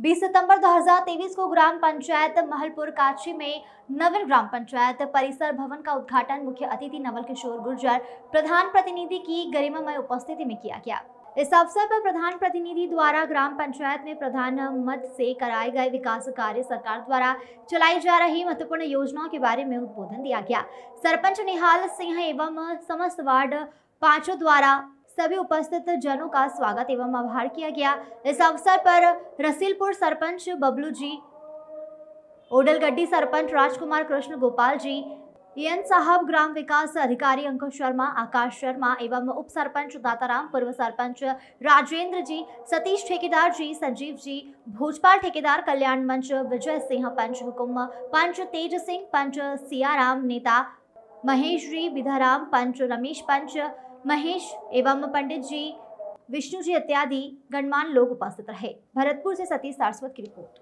20 सितंबर 2023 को ग्राम पंचायत महलपुर काची में नवीन ग्राम पंचायत परिसर भवन का उद्घाटन मुख्य अतिथि नवल किशोर गुर्जर, प्रधान प्रतिनिधि की गरिमामय उपस्थिति में किया गया। इस अवसर पर प्रधान प्रतिनिधि द्वारा ग्राम पंचायत में प्रधान मत से कराए गए विकास कार्य सरकार द्वारा चलाई जा रही महत्वपूर्ण योजनाओं के बारे में उद्बोधन दिया गया। सरपंच निहाल सिंह एवं समस्त वार्ड पाँचों द्वारा सभी उपस्थित जनों का स्वागत एवं आभार किया गया। इस अवसर पर रसीलपुर सरपंच बबलू जी ओडलगड्डी सरपंच राजकुमार कृष्ण गोपाल जी, एन साहब ग्राम विकास अधिकारी अंकुश शर्मा, आकाश शर्मा एवं उप सरपंच दाताराम, पूर्व सरपंच राजेंद्र जी, सतीश ठेकेदार जी, संजीव जी, भोजपाल ठेकेदार कल्याण मंच, विजय सिंह, पंच हुकुम, पंच तेज सिंह, पंच सियाराम नेता महेश जी विधाराम पंच, रमेश पंच, महेश एवं पंडित जी, विष्णु जी इत्यादि गणमान्य लोग उपस्थित रहे। भरतपुर से सतीश सारस्वत की रिपोर्ट।